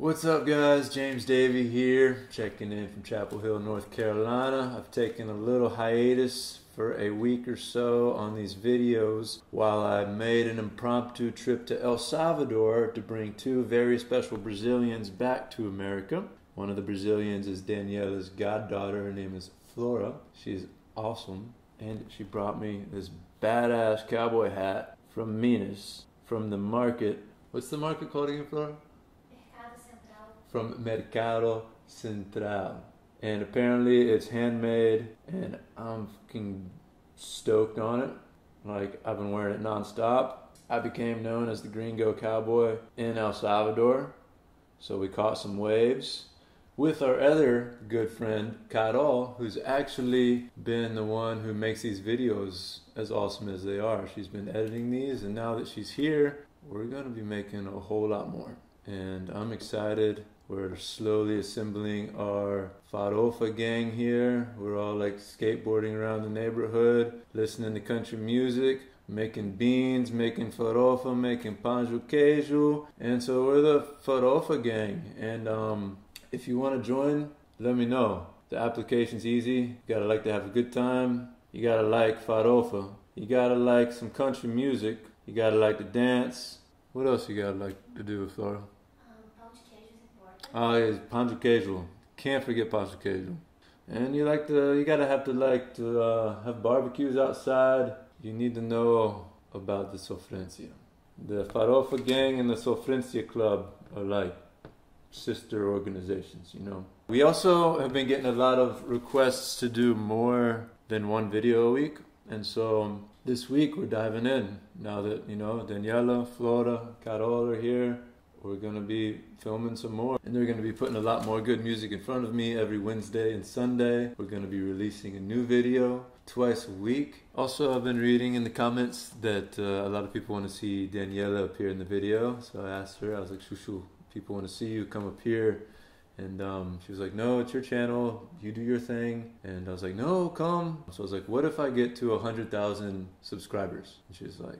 What's up, guys? James Davy here, checking in from Chapel Hill, North Carolina. I've taken a little hiatus for a week or so on these videos while I made an impromptu trip to El Salvador to bring two very special Brazilians back to America. One of the Brazilians is Daniela's goddaughter. Her name is Flora. She's awesome. And she brought me this badass cowboy hat from Minas, from the market. What's the market called again, Flora? From Mercado Central. And apparently it's handmade and I'm fucking stoked on it. Like I've been wearing it nonstop. I became known as the Gringo Cowboy in El Salvador. So we caught some waves with our other good friend Carol, who's actually been the one who makes these videos as awesome as they are. She's been editing these and now that she's here, we're gonna be making a whole lot more and I'm excited. We're slowly assembling our Farofa gang here. We're all like skateboarding around the neighborhood, listening to country music, making beans, making farofa, making pão de queijo. And so we're the Farofa gang. And um, if you want to join, let me know. The application's easy. You gotta like to have a good time. You gotta like Farofa. You gotta like some country music. You gotta like to dance. What else you gotta like to do, Flora? Um, pão de queijo is important. Oh, yeah, pancho. Can't forget pancho. And you like to, you gotta have to like to uh, have barbecues outside. You need to know about the Sofrencia. The Farofa gang and the Sofrencia club are like sister organizations, you know. We also have been getting a lot of requests to do more than one video a week. And so um, this week we're diving in. Now that, you know, Daniela, Flora, Carol are here, we're going to be filming some more. And they're going to be putting a lot more good music in front of me every Wednesday and Sunday. We're going to be releasing a new video twice a week. Also, I've been reading in the comments that uh, a lot of people want to see Daniela appear in the video. So I asked her, I was like, Shushu, people want to see you, come up here. And um, she was like, No, it's your channel. You do your thing. And I was like, No, come. So I was like, What if I get to 100,000 subscribers? And she was like.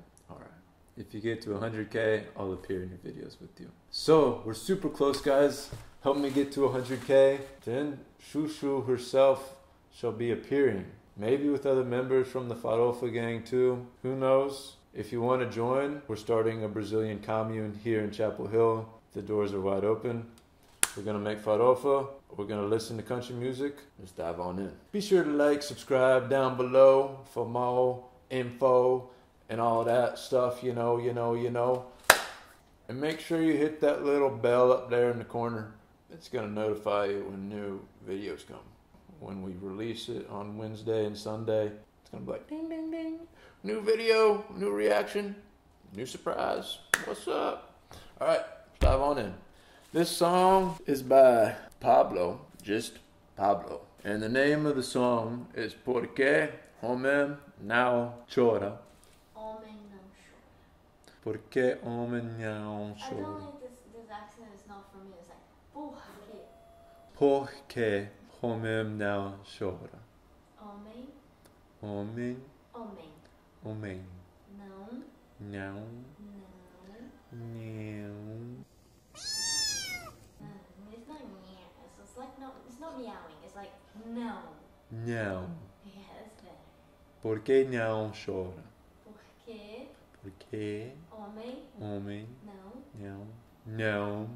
If you get to 100K, I'll appear in your videos with you. So we're super close, guys. Help me get to 100K. Then Shushu herself shall be appearing. Maybe with other members from the Farofa gang too. Who knows? If you want to join, we're starting a Brazilian commune here in Chapel Hill. The doors are wide open. We're gonna make farofa. We're gonna listen to country music. Let's dive on in. Be sure to like, subscribe down below for more info and all that stuff. You know, you know, you know. And make sure you hit that little bell up there in the corner. It's gonna notify you when new videos come. When we release it on Wednesday and Sunday, it's gonna be like ding, ding, ding. New video, new reaction, new surprise. What's up? All right, dive on in. This song is by Pablo, just Pablo. And the name of the song is Porque Homem Não Chora. Não. Porque Homem Não I Chora. que Porque Homem Não Chora. homem, Homem, homem. homem, Não, não, não. não. It's not meow. It's, it's like no, it's not meowing. It's like no. Não. Yeah, that's better. Porque não chora? Porque homem homem não não, não.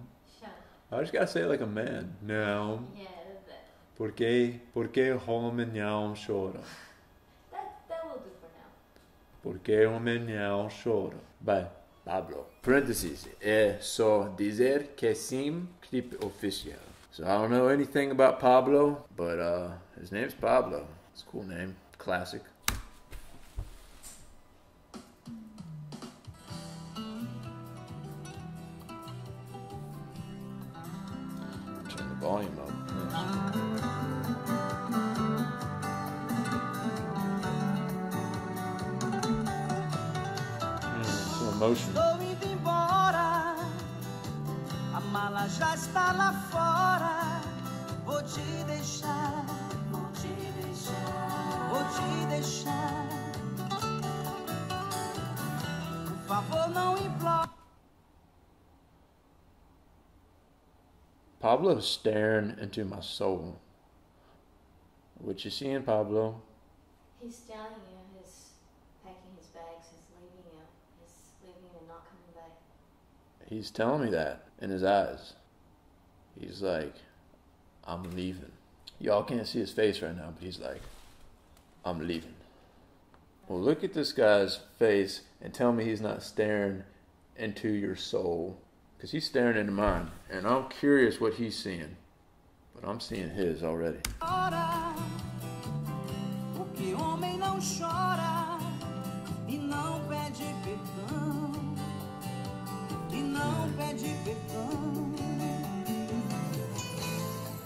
I just gotta say it like a man. Não. Yeah, that's better. Porque, porque homem não chora? That that will do for now. Porque homem não chora? Vai, Pablo. Parentheses. É só dizer que sim, clip oficial. So I don't know anything about Pablo, but uh, his name's Pablo. It's a cool name. Classic. Up. Mm, some emotion. Estou indo embora, a mala já está lá fora. Vou te deixar, vou te deixar, vou te deixar. Por favor, não implore. Pablo's staring into my soul. What you seeing, Pablo? He's telling you he's packing his bags, he's leaving you. He's leaving you and not coming back. He's telling me that in his eyes. He's like, I'm leaving. Y'all can't see his face right now, but he's like, I'm leaving. Well, look at this guy's face and tell me he's not staring into your soul. Because he's staring into mine. And I'm curious what he's seeing. But I'm seeing his already. Chora, o que homem não chora não pede perdão, não pede perdão.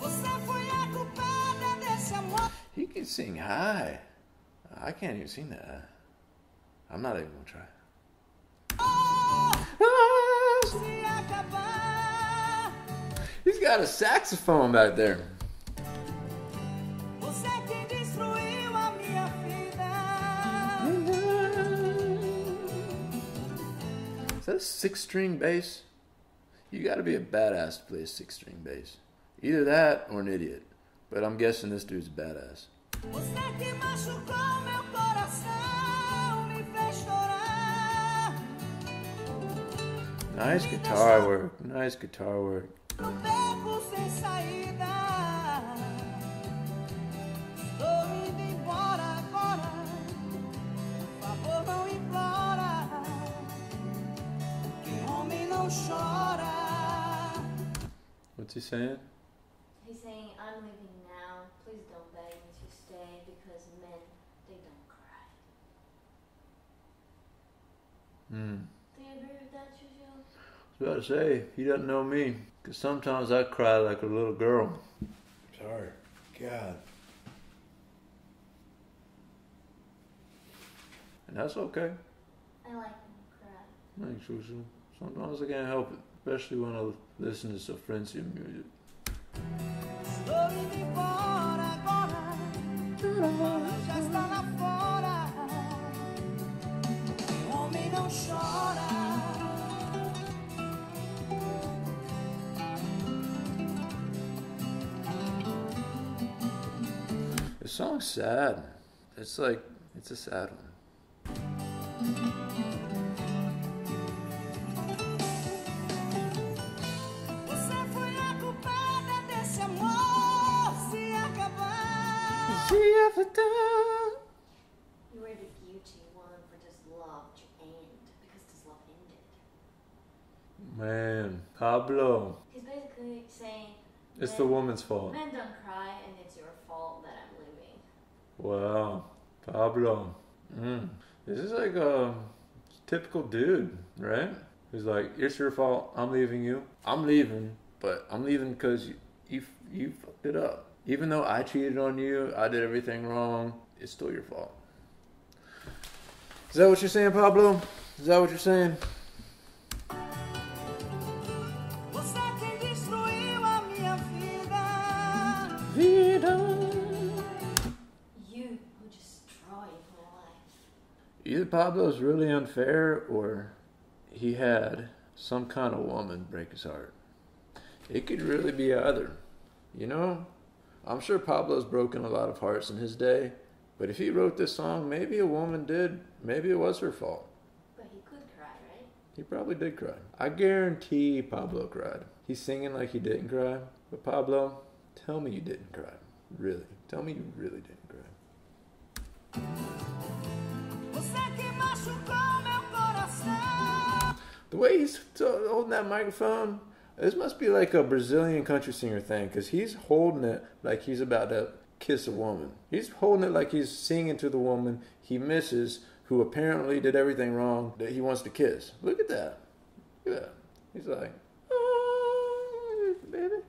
Você foi a culpada desse amor. He can sing high. I can't even sing that. I'm not even gonna try. He's got a saxophone back there. Is that a six string bass? You gotta be a badass to play a six string bass. Either that or an idiot. But I'm guessing this dude's a badass. Nice guitar work. Nice guitar work. No beco sem saída. Estou indo embora agora. Por favor, não implora. Que homem não chora. What's he saying? He's saying, I'm leaving now. Please don't beg me to stay because men, they don't cry. Hmm. Do you agree with that, Juju? I was about to say, he doesn't know me. Because sometimes I cry like a little girl. Sorry. God. And that's okay. I like when you cry. Thanks, Susan. Sometimes I can't help it. Especially when I listen to Sofrencia music. Estou indo embora agora. Já song's sad. It's like, it's a sad one. Você foi a culpada desse amor se acabar. See if it done. You were the guilty one for this love to end because this love ended. Man, Pablo. He's basically saying, It's the woman's fault. men don't cry and it's your fault that I'm leaving. Wow. Pablo. Mm. This is like a typical dude, right? Who's like, it's your fault. I'm leaving you. I'm leaving, but I'm leaving because you, you, you fucked it up. Even though I cheated on you, I did everything wrong, it's still your fault. Is that what you're saying, Pablo? Is that what you're saying? Either Pablo's really unfair or he had some kind of woman break his heart. It could really be either. You know, I'm sure Pablo's broken a lot of hearts in his day, but if he wrote this song, maybe a woman did. Maybe it was her fault. But he could cry, right? He probably did cry. I guarantee Pablo cried. He's singing like he didn't cry, but Pablo, tell me you didn't cry. Really. Tell me you really didn't cry. The way he's holding that microphone, this must be like a Brazilian country singer thing, because he's holding it like he's about to kiss a woman. He's holding it like he's singing to the woman he misses, who apparently did everything wrong that he wants to kiss. Look at that. Look at that. He's like, oh, baby.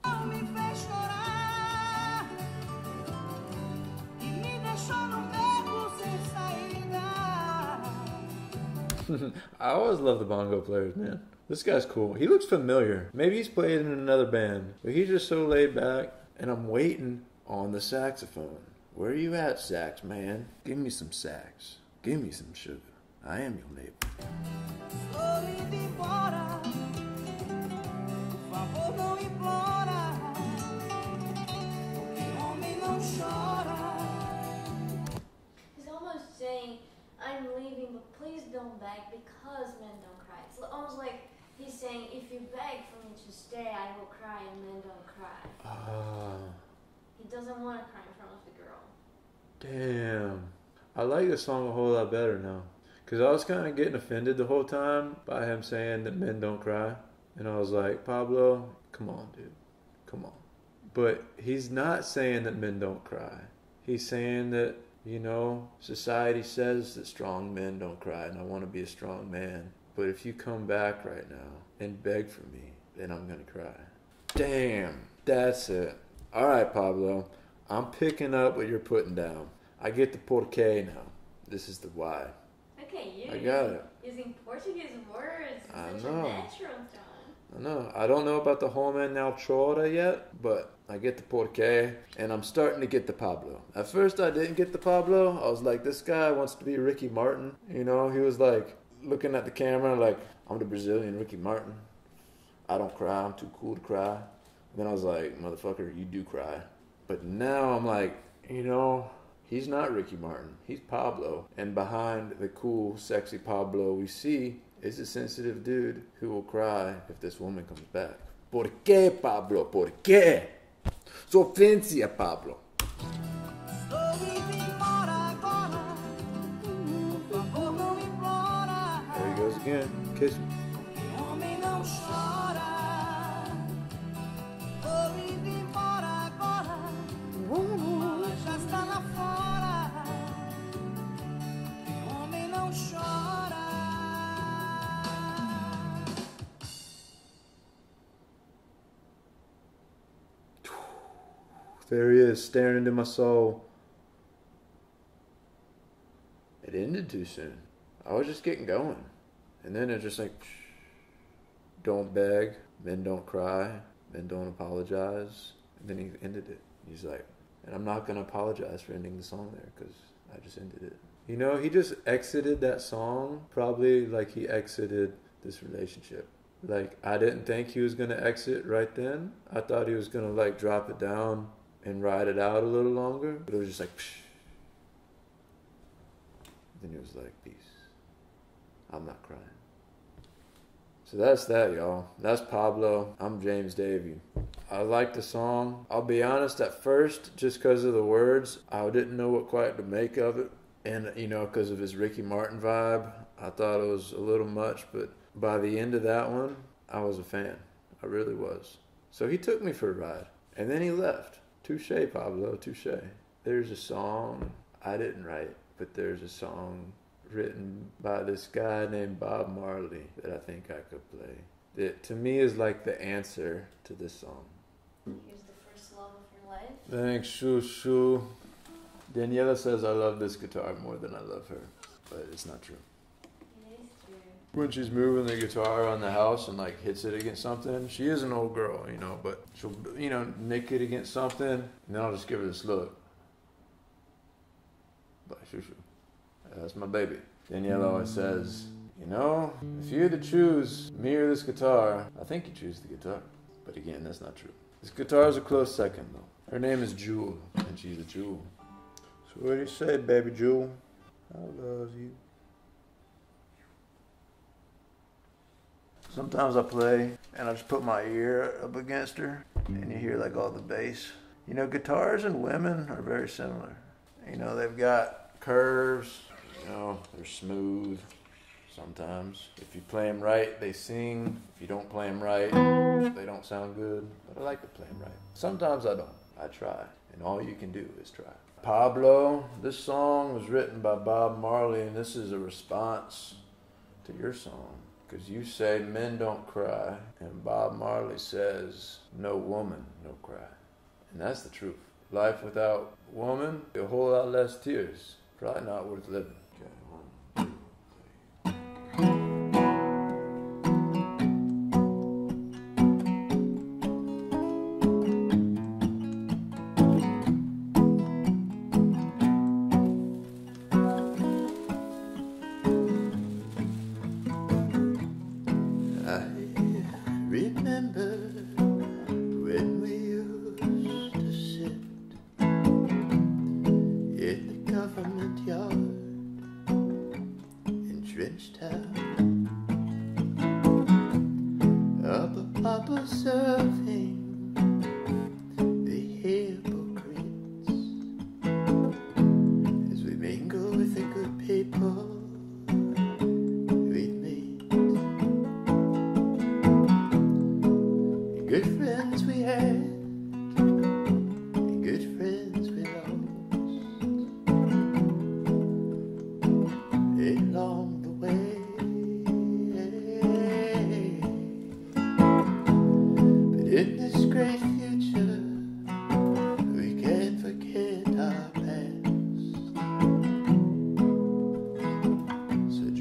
I always love the bongo players, man. This guy's cool. He looks familiar. Maybe he's played in another band, but he's just so laid back. And I'm waiting on the saxophone. Where are you at, sax man? Give me some sax. Give me some sugar. I am your neighbor. Embora. Por favor, não implora. like because men don't cry. It's almost like he's saying, if you beg for me to stay, I will cry, and men don't cry. Ah, He doesn't want to cry in front of the girl. damn. I like the song a whole lot better now. Because I was kind of getting offended the whole time by him saying that men don't cry. And I was like, Pablo, come on, dude. Come on. But he's not saying that men don't cry. He's saying that, you know, society says that strong men don't cry, and I want to be a strong man. But if you come back right now and beg for me, then I'm going to cry. Damn, that's it. All right, Pablo. I'm picking up what you're putting down. I get the porqué now. This is the why. Okay, you. I got it. Using Portuguese words I such know. natural tone. I know. I don't know about the Homem Não Chora yet, but I get the Porqué, and I'm starting to get the Pablo. At first, I didn't get the Pablo. I was like, this guy wants to be Ricky Martin. You know, he was like looking at the camera like, I'm the Brazilian Ricky Martin. I don't cry. I'm too cool to cry. then I was like, motherfucker, you do cry. But now I'm like, you know, he's not Ricky Martin. He's Pablo. And behind the cool, sexy Pablo we see is a sensitive dude who will cry if this woman comes back. ¿Por qué, Pablo? ¿Por qué? Sofrência, Pablo. There he goes again. Kiss me. There he is, staring into my soul. It ended too soon. I was just getting going. And then it just like, don't beg, men don't cry, men don't apologize. And then he ended it. He's like, and I'm not going to apologize for ending the song there because I just ended it. You know, he just exited that song probably like he exited this relationship. Like, I didn't think he was going to exit right then. I thought he was going to like drop it down and ride it out a little longer. But it was just like, Psh. then he was like, peace. I'm not crying. So that's that, y'all. That's Pablo. I'm James Davy. I like the song. I'll be honest, at first, just because of the words, I didn't know what quite to make of it. And, you know, because of his Ricky Martin vibe, I thought it was a little much. But by the end of that one, I was a fan. I really was. So he took me for a ride. And then he left. Touche, Pablo, touche. There's a song I didn't write, but there's a song written by this guy named Bob Marley that I think I could play. That to me is like the answer to this song. Here's the first love of your life. Thanks, Shoo Shoo. Daniela says I love this guitar more than I love her, but it's not true. When she's moving the guitar on the house and like hits it against something, she is an old girl, you know, but she'll, you know, nick it against something, and then I'll just give her this look. But Shoo Shoo. That's my baby. Danielle always says, you know, if you had to choose me or this guitar, I think you choose the guitar. But again, that's not true. This guitar is a close second, though. Her name is Jewel, and she's a jewel. So what do you say, baby Jewel? I love you. Sometimes I play and I just put my ear up against her and you hear like all the bass. You know, guitars and women are very similar. You know, they've got curves, you know, they're smooth sometimes. If you play them right, they sing. If you don't play them right, they don't sound good. But I like to play them right. Sometimes I don't. I try. And all you can do is try. Pablo, this song was written by Bob Marley, and this is a response to your song. Because you say men don't cry, and Bob Marley says no woman, no cry. And that's the truth. Life without woman, a whole lot less tears. Probably not worth living.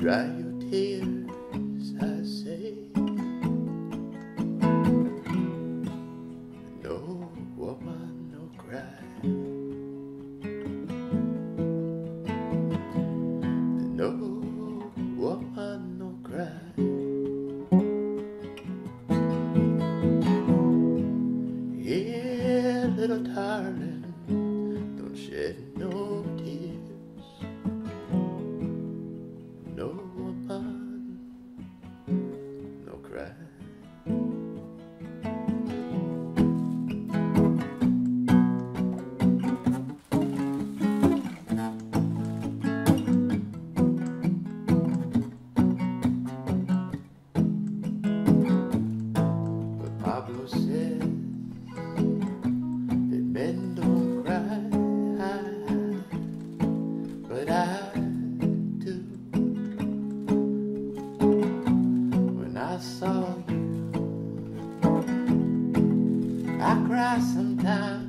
Dry your tears, I cry sometimes.